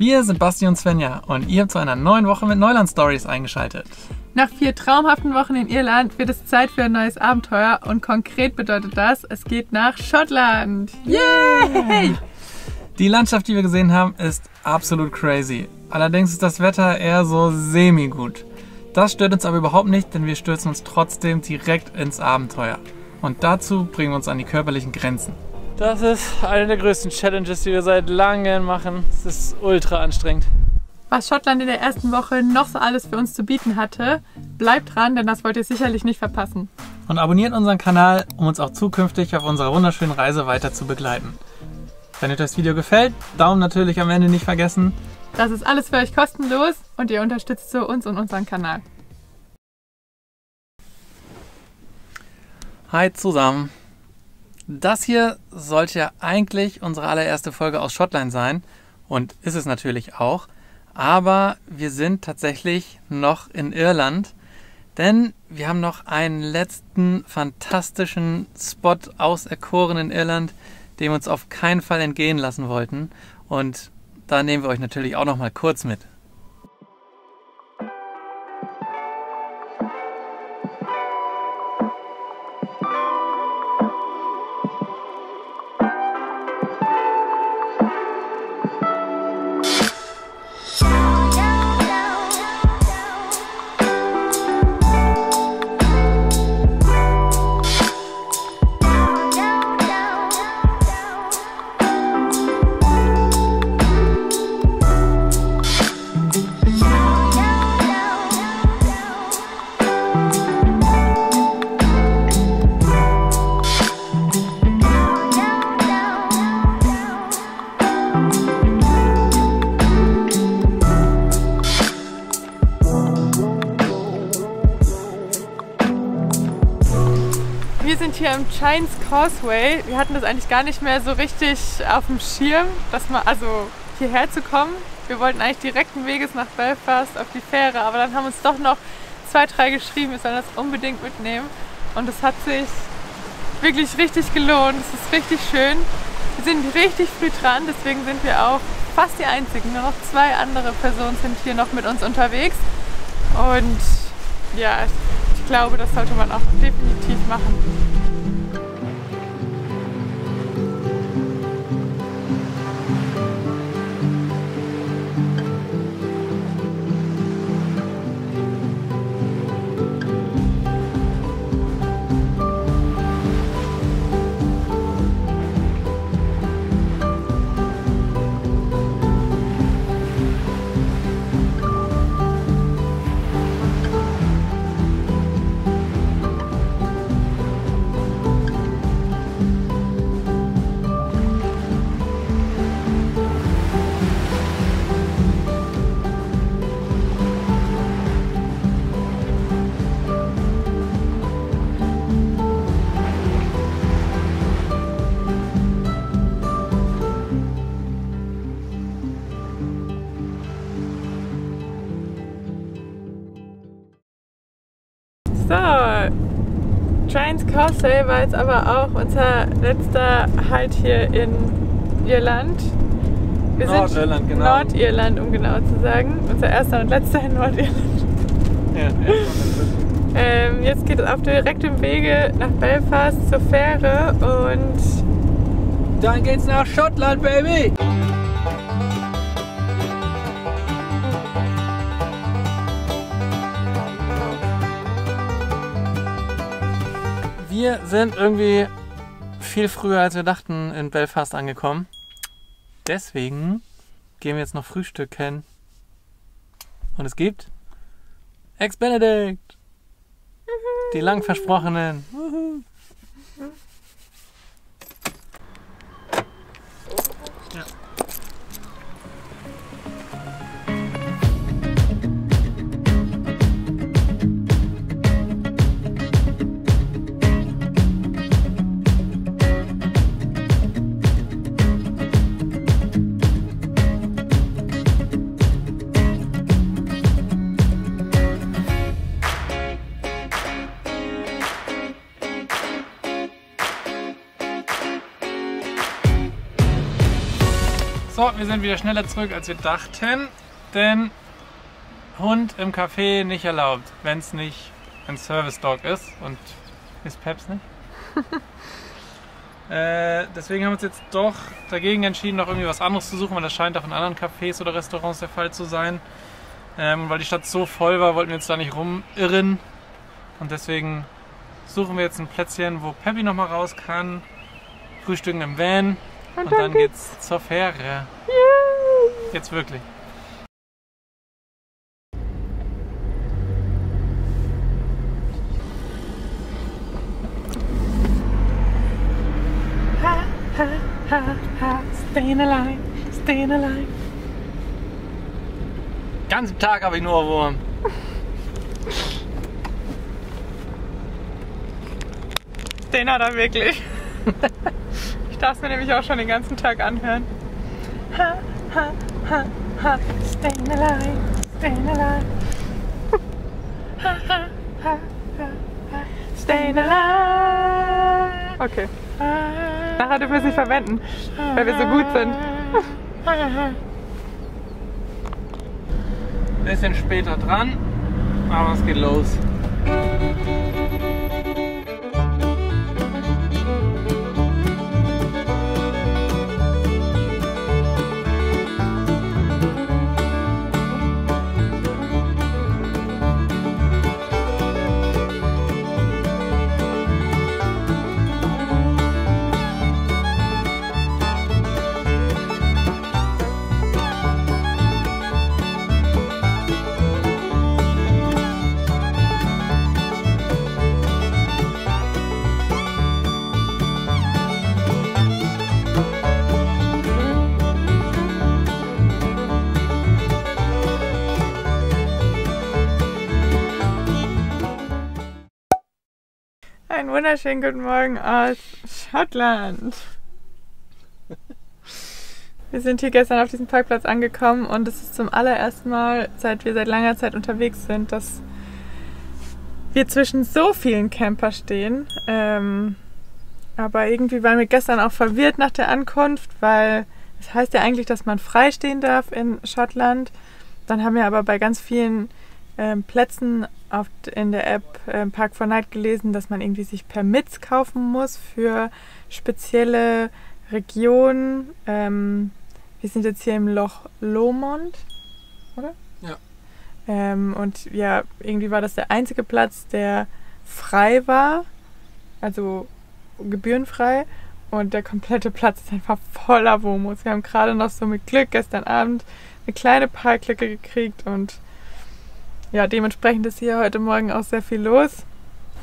Wir sind Basti und Svenja und ihr habt zu einer neuen Woche mit Neuland Stories eingeschaltet. Nach vier traumhaften Wochen in Irland wird es Zeit für ein neues Abenteuer und konkret bedeutet das, es geht nach Schottland. Yay! Die Landschaft, die wir gesehen haben, ist absolut crazy. Allerdings ist das Wetter eher so semi-gut. Das stört uns aber überhaupt nicht, denn wir stürzen uns trotzdem direkt ins Abenteuer. Und dazu bringen wir uns an die körperlichen Grenzen. Das ist eine der größten Challenges, die wir seit langem machen. Es ist ultra anstrengend. Was Schottland in der ersten Woche noch so alles für uns zu bieten hatte, bleibt dran, denn das wollt ihr sicherlich nicht verpassen. Und abonniert unseren Kanal, um uns auch zukünftig auf unserer wunderschönen Reise weiter zu begleiten. Wenn euch das Video gefällt, Daumen natürlich am Ende nicht vergessen. Das ist alles für euch kostenlos und ihr unterstützt so uns und unseren Kanal. Hi zusammen. Das hier sollte ja eigentlich unsere allererste Folge aus Schottland sein und ist es natürlich auch. Aber wir sind tatsächlich noch in Irland, denn wir haben noch einen letzten fantastischen Spot auserkoren in Irland, den wir uns auf keinen Fall entgehen lassen wollten. Und da nehmen wir euch natürlich auch noch mal kurz mit. Chines Causeway. Wir hatten das eigentlich gar nicht mehr so richtig auf dem Schirm, dass man also hierher zu kommen. Wir wollten eigentlich direkten Weges nach Belfast auf die Fähre, aber dann haben uns doch noch zwei, drei geschrieben, wir sollen das unbedingt mitnehmen. Und es hat sich wirklich richtig gelohnt. Es ist richtig schön. Wir sind richtig früh dran, deswegen sind wir auch fast die einzigen. Nur noch zwei andere Personen sind hier noch mit uns unterwegs. Und ja, ich glaube, das sollte man auch definitiv machen. Causeway war jetzt aber auch unser letzter Halt hier in Irland. Wir Nordirland, sind genau. Nordirland, um genau zu sagen. Unser erster und letzter in Nordirland. Ja, Ähm, jetzt geht es auf direktem Wege nach Belfast zur Fähre und Dann geht's nach Schottland, Baby! Wir sind irgendwie viel früher, als wir dachten, in Belfast angekommen. Deswegen gehen wir jetzt noch frühstücken. Und es gibt Ex Benedict! Die lang versprochenen. So, wir sind wieder schneller zurück, als wir dachten. Denn Hund im Café nicht erlaubt, wenn es nicht ein Service Dog ist. Und ist Peps nicht? äh, deswegen haben wir uns jetzt doch dagegen entschieden, noch irgendwie was anderes zu suchen, weil das scheint auch in anderen Cafés oder Restaurants der Fall zu sein. Ähm, weil die Stadt so voll war, wollten wir jetzt da nicht rumirren. Und deswegen suchen wir jetzt ein Plätzchen, wo Peppy noch mal raus kann. Frühstücken im Van. Und, und dann, dann geht's zur Fähre. Yay. Jetzt wirklich. Ha, ha, ha, ha, staying alive, staying alive. Ganzen Tag habe ich nur Wurm. Den hat er wirklich. darf es mir nämlich auch schon den ganzen Tag anhören. Ha, ha, ha, ha, staying alive, staying alive. ha, ha, ha, ha, ha, staying alive. Okay. Nachher dürfen wir es nicht verwenden, weil wir so gut sind. Bisschen später dran, aber es geht los. Wunderschönen guten Morgen aus Schottland. Wir sind hier gestern auf diesem Parkplatz angekommen und es ist zum allerersten Mal, seit wir seit langer Zeit unterwegs sind, dass wir zwischen so vielen Camper stehen. Ähm, aber irgendwie waren wir gestern auch verwirrt nach der Ankunft, weil es heißt ja eigentlich, dass man frei stehen darf in Schottland. Dann haben wir aber bei ganz vielen ähm, Plätzen auf, in der App äh, Park for Night gelesen, dass man irgendwie sich Permits kaufen muss für spezielle Regionen. Ähm, wir sind jetzt hier im Loch Lomond, oder? Ja. Ähm, und ja, irgendwie war das der einzige Platz, der frei war, also gebührenfrei. Und der komplette Platz ist einfach voller Womos. Wir haben gerade noch so mit Glück gestern Abend eine kleine Parklücke gekriegt und ja, dementsprechend ist hier heute Morgen auch sehr viel los.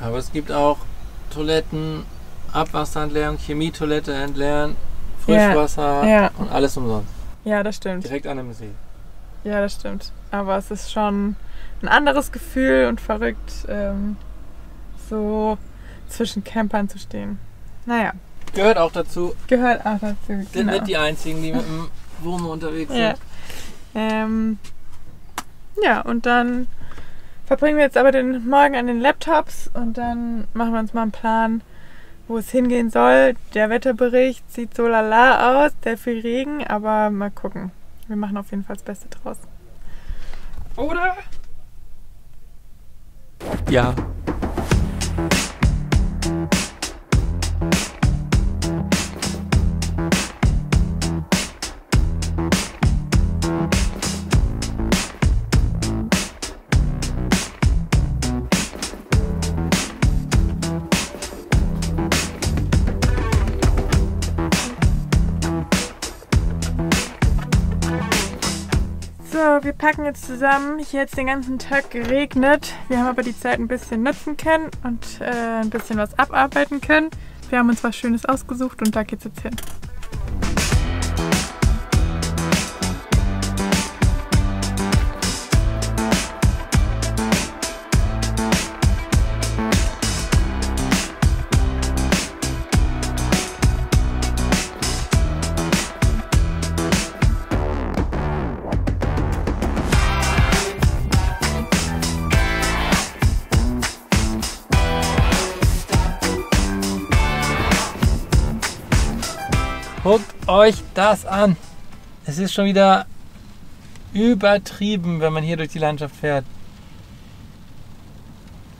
Aber es gibt auch Toiletten, Abwasser entleeren, Chemietoilette entleeren, Frischwasser Ja, ja. und alles umsonst. Ja, das stimmt. Direkt an dem See. Ja, das stimmt. Aber es ist schon ein anderes Gefühl und verrückt, ähm, so zwischen Campern zu stehen. Naja, Gehört auch dazu. gehört auch dazu. Sind genau. nicht die einzigen, die mit dem Wurm unterwegs sind. Ja. Ähm, ja, und dann verbringen wir jetzt aber den Morgen an den Laptops und dann machen wir uns mal einen Plan, wo es hingehen soll. Der Wetterbericht sieht so lala aus, sehr viel Regen, aber mal gucken. Wir machen auf jeden Fall das Beste draus. Oder? Ja. Packen jetzt zusammen. Hier hat es den ganzen Tag geregnet. Wir haben aber die Zeit ein bisschen nutzen können und äh, ein bisschen was abarbeiten können. Wir haben uns was Schönes ausgesucht und da geht's jetzt hin. Guckt euch das an. Es ist schon wieder übertrieben, wenn man hier durch die Landschaft fährt.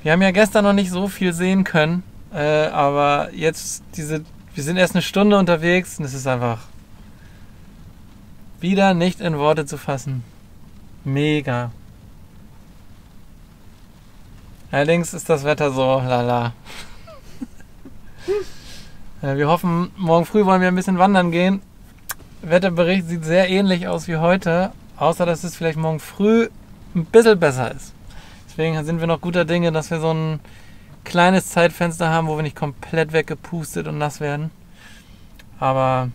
Wir haben ja gestern noch nicht so viel sehen können, äh, aber jetzt diese, wir sind erst eine Stunde unterwegs und es ist einfach wieder nicht in Worte zu fassen. Mega. Allerdings ist das Wetter so lala. Äh, wir hoffen, morgen früh wollen wir ein bisschen wandern gehen. Wetterbericht sieht sehr ähnlich aus wie heute, außer dass es vielleicht morgen früh ein bisschen besser ist. Deswegen sind wir noch guter Dinge, dass wir so ein kleines Zeitfenster haben, wo wir nicht komplett weggepustet und nass werden. Aber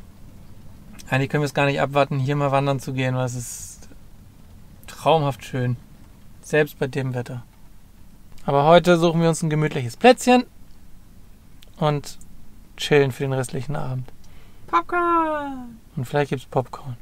eigentlich können wir es gar nicht abwarten, hier mal wandern zu gehen, weil es ist traumhaft schön. Selbst bei dem Wetter. Aber heute suchen wir uns ein gemütliches Plätzchen und chillen für den restlichen Abend. Popcorn! Und vielleicht gibt es Popcorn.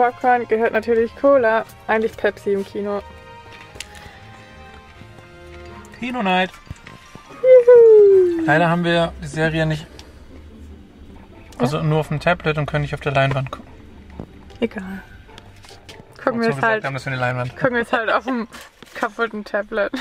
Popcorn gehört natürlich Cola, eigentlich Pepsi im Kino. Kino Night. Leider haben wir die Serie nicht. Also nur auf dem Tablet und können nicht auf der Leinwand gucken. Egal. Gucken wir so es halt, haben, wir gucken wir es halt auf dem kaputten Tablet.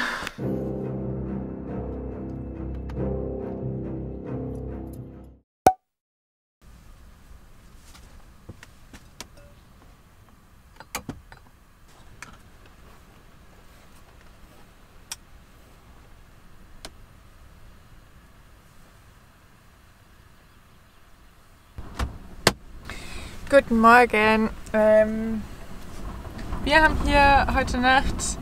Guten Morgen. Ähm, wir haben hier heute Nacht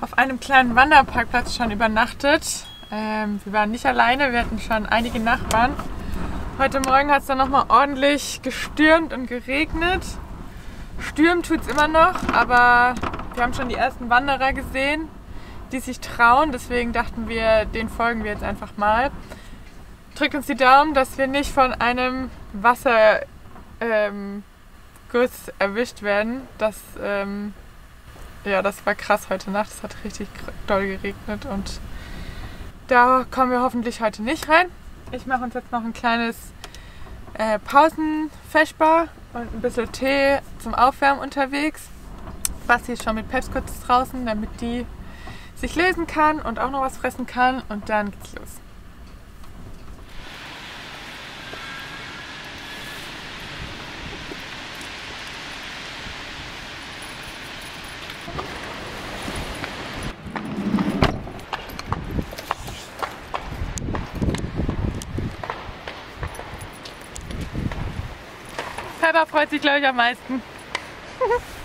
auf einem kleinen Wanderparkplatz schon übernachtet. Ähm, wir waren nicht alleine, wir hatten schon einige Nachbarn. Heute Morgen hat es dann nochmal ordentlich gestürmt und geregnet. Stürmen tut es immer noch, aber wir haben schon die ersten Wanderer gesehen, die sich trauen. Deswegen dachten wir, den folgen wir jetzt einfach mal. Drückt uns die Daumen, dass wir nicht von einem Wasser ähm, Guss erwischt werden. Das, ähm, ja, das war krass heute Nacht. Es hat richtig doll geregnet und da kommen wir hoffentlich heute nicht rein. Ich mache uns jetzt noch ein kleines äh, Pausenfeschbar und ein bisschen Tee zum Aufwärmen unterwegs. Basti ist schon mit Peps kurz draußen, damit die sich lesen kann und auch noch was fressen kann und dann geht's los. Pepper freut sich, glaube ich, am meisten.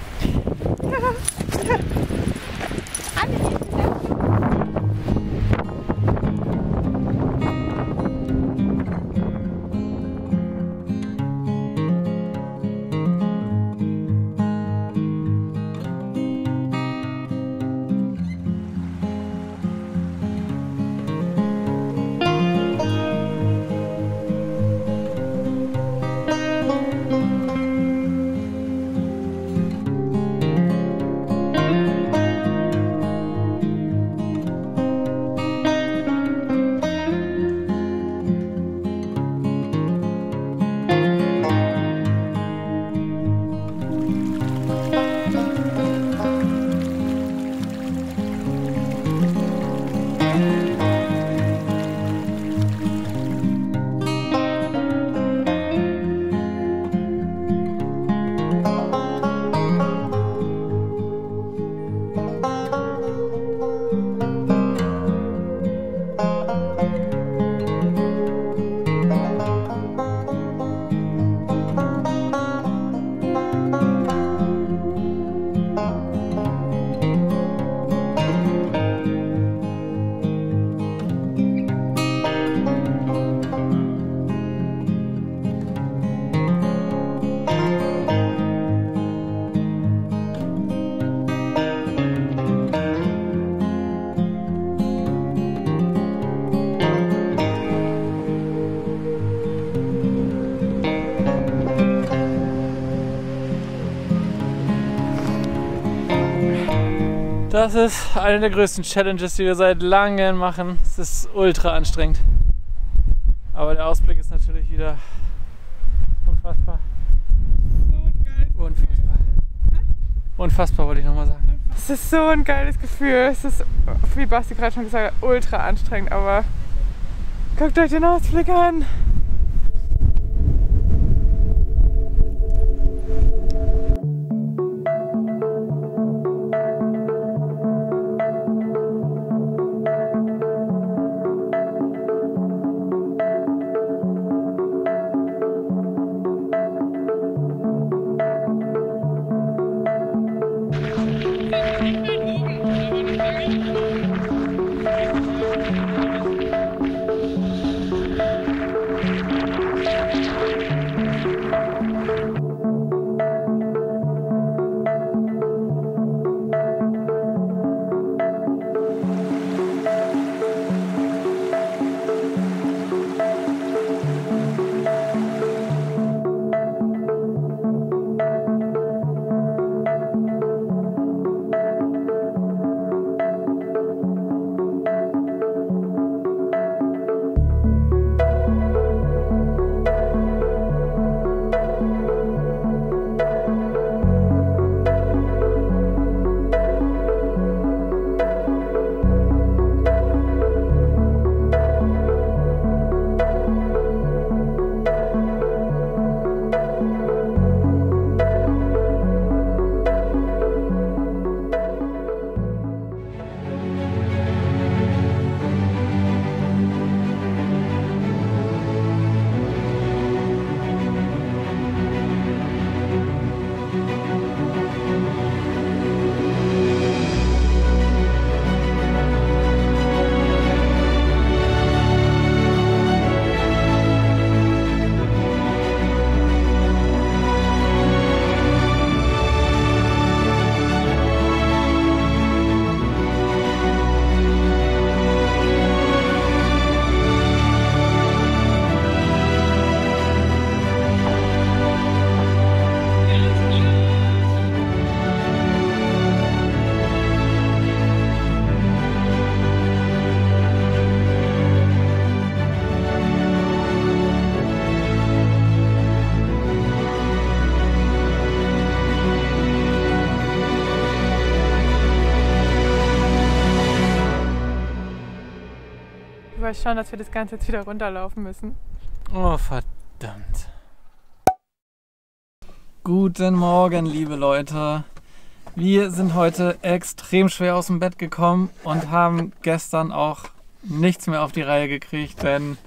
Das ist eine der größten Challenges, die wir seit langem machen. Es ist ultra anstrengend. Aber der Ausblick ist natürlich wieder unfassbar. Unfassbar. Unfassbar wollte ich nochmal sagen. Es ist so ein geiles Gefühl. Es ist, wie Basti gerade schon gesagt hat, ultra anstrengend, aber guckt euch den Ausblick an. Ich schon, dass wir das Ganze jetzt wieder runterlaufen müssen. Oh, verdammt. Guten Morgen, liebe Leute. Wir sind heute extrem schwer aus dem Bett gekommen und haben gestern auch nichts mehr auf die Reihe gekriegt, denn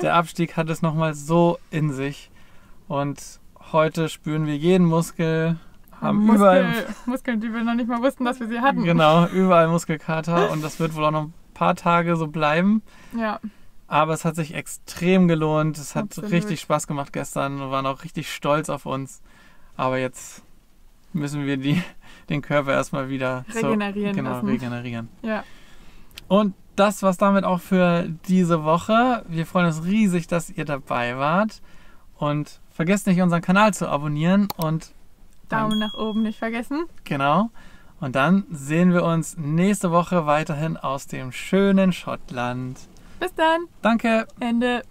der Abstieg hat es nochmal so in sich. Und heute spüren wir jeden Muskel, haben Muskel, überall, Muskeln, die wir noch nicht mal wussten, dass wir sie hatten. genau, überall Muskelkater und das wird wohl auch noch paar Tage so bleiben. Ja, Aber es hat sich extrem gelohnt. Es hat Absolut. richtig Spaß gemacht gestern. Wir waren auch richtig stolz auf uns. Aber jetzt müssen wir die, den Körper erstmal wieder so- Regenerieren genau, lassen. regenerieren. ja. Und das war's damit auch für diese Woche. Wir freuen uns riesig, dass ihr dabei wart. Und vergesst nicht, unseren Kanal zu abonnieren. Und Daumen nach oben nicht vergessen. genau. Und dann sehen wir uns nächste Woche weiterhin aus dem schönen Schottland. Bis dann. Danke. Ende.